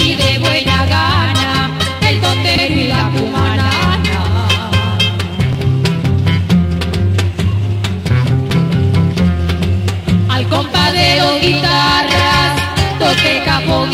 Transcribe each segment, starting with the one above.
Y de buena gana, el tondero y la pumanana. Al compadeo guitarras, toque capón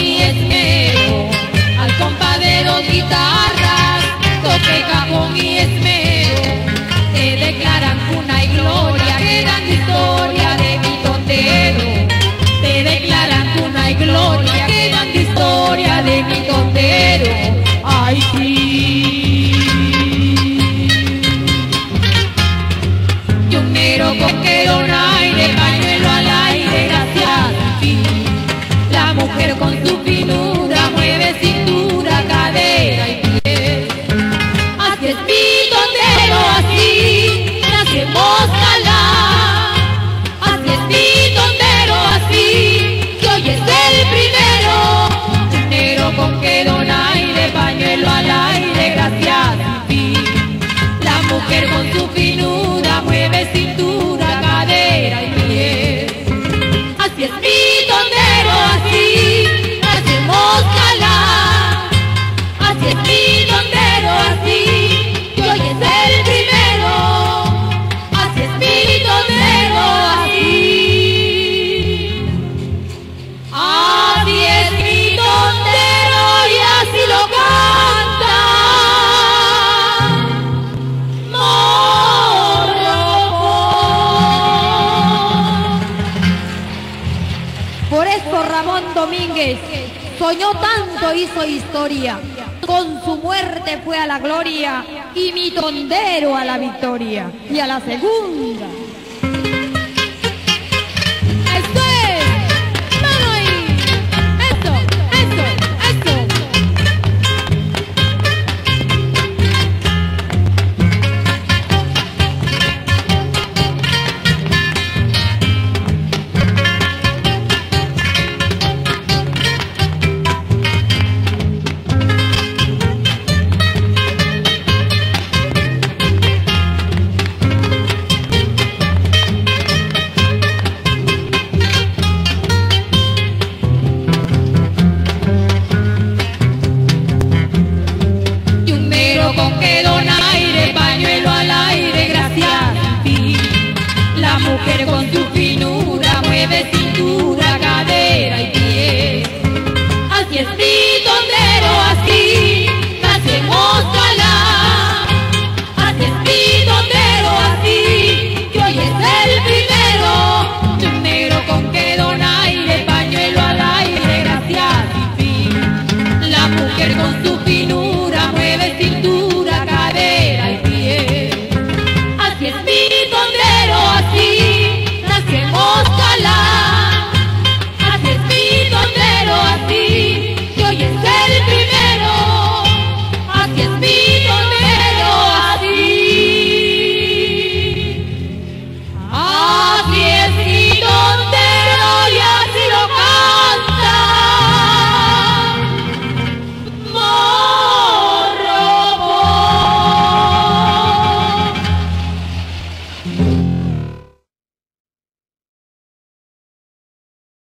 mujer con su finura mueve cintura. Ramón Domínguez soñó tanto, hizo historia. Con su muerte fue a la gloria y mi tondero a la victoria y a la segunda. pero con tu